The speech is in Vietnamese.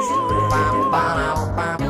it cold outside?